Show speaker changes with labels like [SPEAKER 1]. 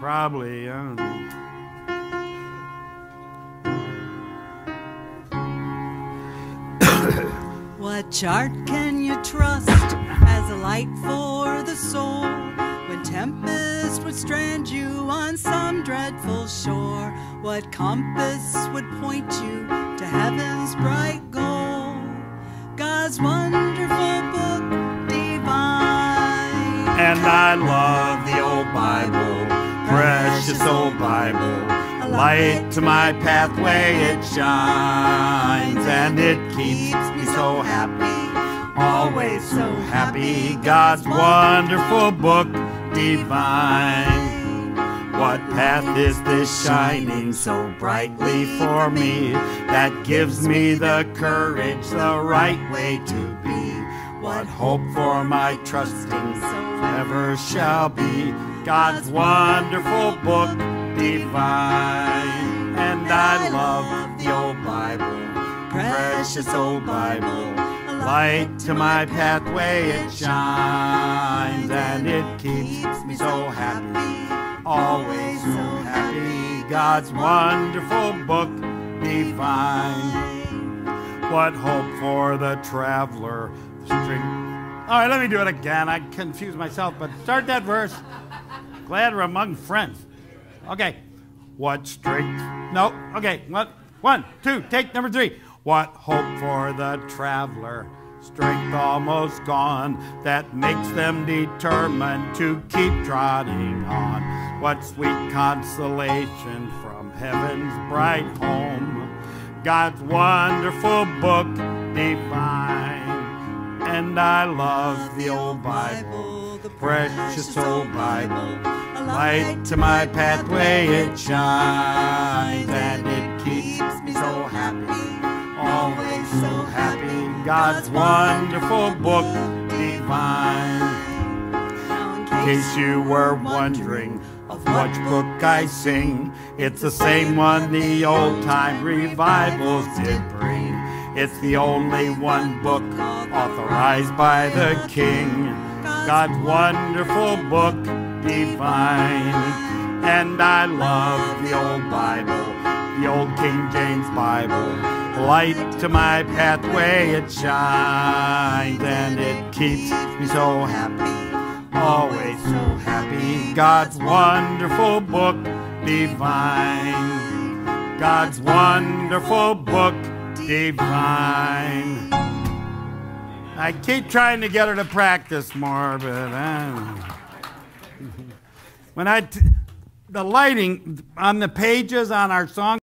[SPEAKER 1] Probably. I don't know.
[SPEAKER 2] What chart can you trust as a light for the soul when tempest would strand you on some dreadful shore? What compass would point you to heaven's bright goal? God's wonderful book divine.
[SPEAKER 1] And I love the old Bible, precious old Bible. A light to my pathway it shines, and it keeps me so happy, always so happy. God's wonderful book divine. What path is this shining so brightly for me that gives me the courage, the right way to be? What hope for my trusting ever shall be? God's wonderful book divine. And I love the old Bible, precious old Bible. Light to my pathway it shines, and it keeps me so happy, always so happy. God's wonderful book divine. What hope for the traveler? All right, let me do it again. I confused myself, but start that verse. Glad we're among friends. Okay. What strength? No. Okay. What? One, two. Take number three. What hope for the traveler? Strength almost gone that makes them determined to keep trotting on. What sweet consolation from heaven's bright home. God's wonderful book divine. And I love the old Bible, the precious old Bible. A Light to my pathway it shines, and it keeps me so happy, always so happy. God's wonderful book divine. In case you were wondering of what book I sing, it's the same one the old time revivals did bring. It's the only one book authorized by the King. God's wonderful book divine. And I love the old Bible, the old King James Bible. Light to my pathway it shines, and it keeps me so happy, always so happy. God's wonderful book divine. God's wonderful book divine. I keep trying to get her to practice more, but I. Uh, when I, the lighting on the pages on our song.